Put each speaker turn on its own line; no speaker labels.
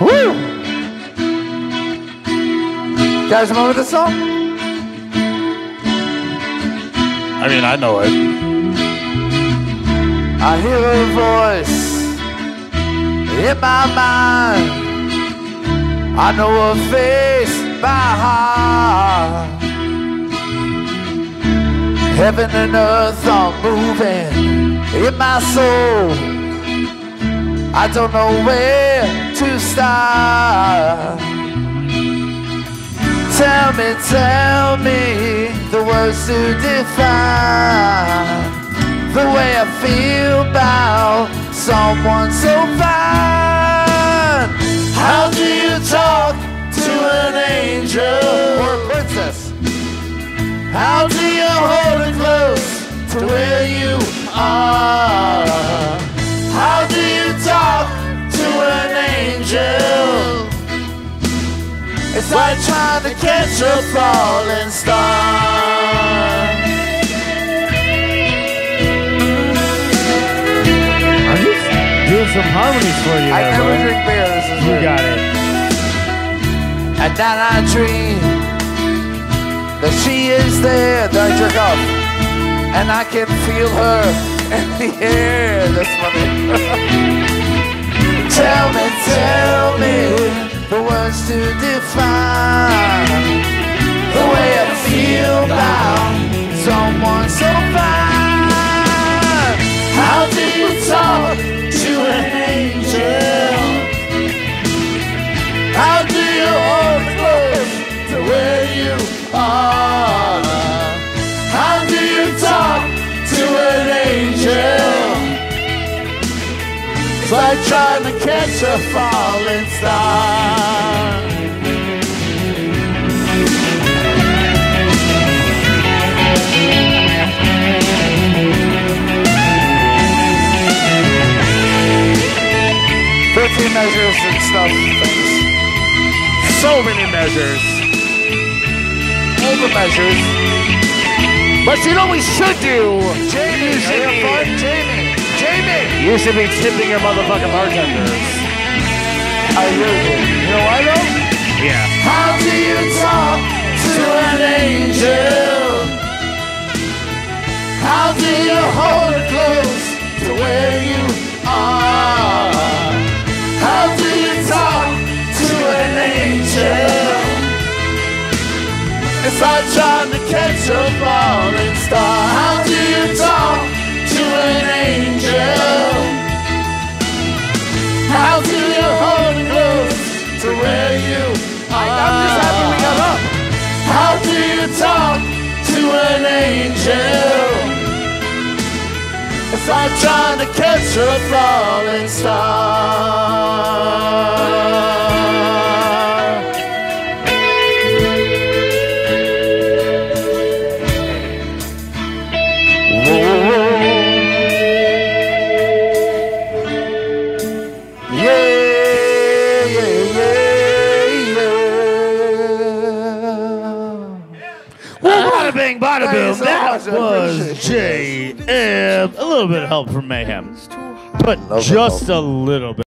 Woo! Guys, remember this song?
I mean, I know it.
I hear a voice in my mind. I know a face by heart. Heaven and earth are moving in my soul. I don't know where to start. Tell me, tell me the words to define the way I feel about someone so fine. It's like trying to catch a falling star.
I'm just doing some harmonies for you.
I
there,
never
bro.
drink beer. This is
You
weird.
got it.
And then I dream that she is there. That I jerk off, and I can feel her in the air. That's funny. tell me, tell me the words to define someone so fine. How do you talk to an angel? How do you hold close to where you are? How do you talk to an angel? It's like trying to catch a falling star. Measures and stuff.
So many measures.
Over measures.
But you know we should do?
Jamie,
You should be-
fun, Jamie. Jamie.
You should be tipping your motherfucking bartenders.
I really do. You know why though?
Yeah.
How do you talk Trying to catch a falling star. How do you talk to an angel? How do you hold close to where you are? I'm just happy we got up. How do you talk to an angel? It's like trying to catch a falling star.
Bada bing, bada
Thank you
boom.
so
That
much,
was
appreciate
J. A little bit of help from Mayhem, but just a little bit.